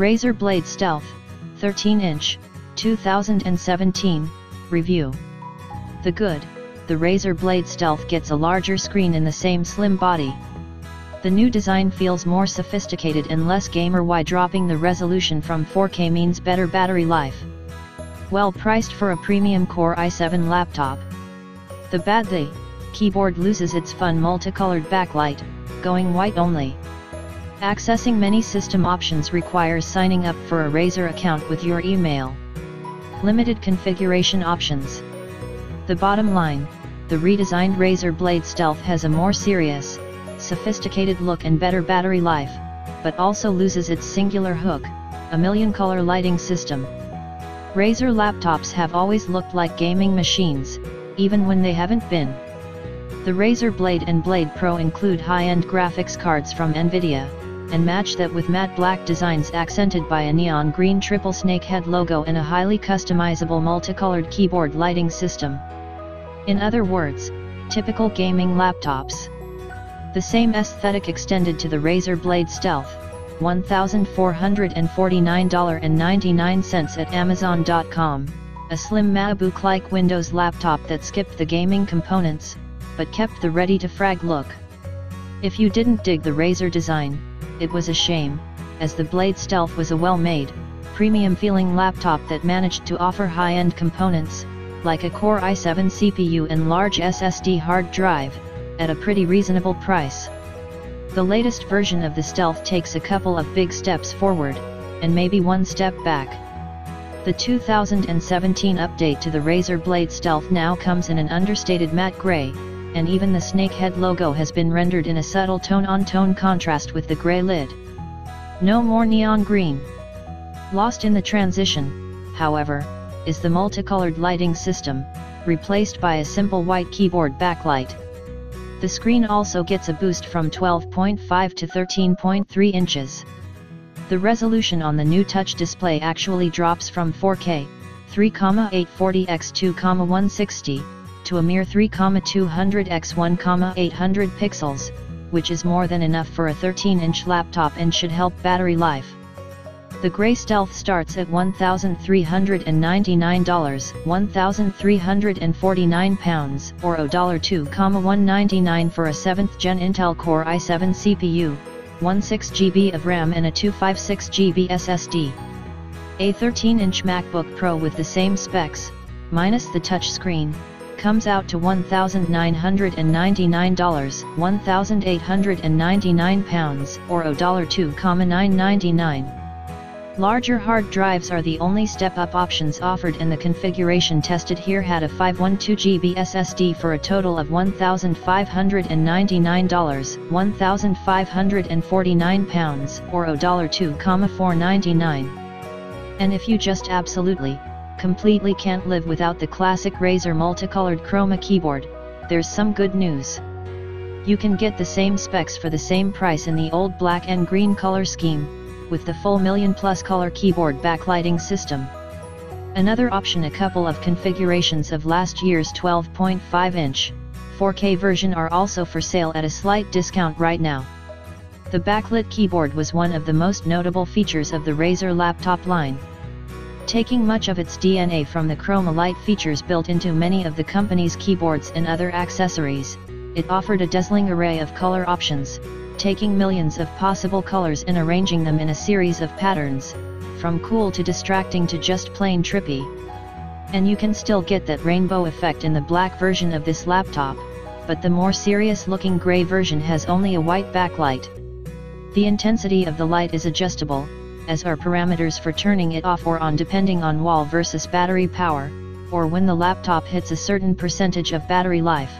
Razer Blade Stealth, 13-inch, 2017, Review. The good, the Razer Blade Stealth gets a larger screen in the same slim body. The new design feels more sophisticated and less gamer while dropping the resolution from 4K means better battery life. Well priced for a premium Core i7 laptop. The bad the keyboard loses its fun multicolored backlight, going white only. Accessing many system options requires signing up for a Razer account with your email. Limited configuration options. The bottom line, the redesigned Razer Blade Stealth has a more serious, sophisticated look and better battery life, but also loses its singular hook, a million color lighting system. Razer laptops have always looked like gaming machines, even when they haven't been. The Razer Blade and Blade Pro include high-end graphics cards from Nvidia, and match that with matte black designs accented by a neon green triple snake head logo and a highly customizable multicolored keyboard lighting system. In other words, typical gaming laptops. The same aesthetic extended to the Razer Blade Stealth, $1,449.99 at Amazon.com, a slim MacBook-like Windows laptop that skipped the gaming components, but kept the ready-to-frag look. If you didn't dig the Razer design, it was a shame, as the Blade Stealth was a well-made, premium-feeling laptop that managed to offer high-end components, like a Core i7 CPU and large SSD hard drive, at a pretty reasonable price. The latest version of the Stealth takes a couple of big steps forward, and maybe one step back. The 2017 update to the Razer Blade Stealth now comes in an understated matte gray, and even the snakehead logo has been rendered in a subtle tone-on-tone -tone contrast with the gray lid. No more neon green. Lost in the transition, however, is the multicolored lighting system, replaced by a simple white keyboard backlight. The screen also gets a boost from 12.5 to 13.3 inches. The resolution on the new touch display actually drops from 4K, 3,840 x 2,160, to a mere 3,200 x 1,800 pixels, which is more than enough for a 13-inch laptop and should help battery life. The Grey Stealth starts at $1,399, 1,349 pounds, or $2,199 for a 7th Gen Intel Core i7 CPU, 16GB of RAM and a 256GB SSD. A 13-inch MacBook Pro with the same specs, minus the touchscreen, comes out to $1,999, 1,899 pounds, or $2,999. Larger hard drives are the only step-up options offered and the configuration tested here had a 512GB SSD for a total of $1,599, 1,549 pounds, or $2,499. And if you just absolutely, completely can't live without the classic Razer multicolored chroma keyboard, there's some good news. You can get the same specs for the same price in the old black and green color scheme, with the full million plus color keyboard backlighting system. Another option a couple of configurations of last year's 12.5 inch, 4K version are also for sale at a slight discount right now. The backlit keyboard was one of the most notable features of the Razer laptop line. Taking much of its DNA from the Chroma features built into many of the company's keyboards and other accessories, it offered a dazzling array of color options, taking millions of possible colors and arranging them in a series of patterns, from cool to distracting to just plain trippy. And you can still get that rainbow effect in the black version of this laptop, but the more serious looking gray version has only a white backlight. The intensity of the light is adjustable, as are parameters for turning it off or on depending on wall versus battery power, or when the laptop hits a certain percentage of battery life.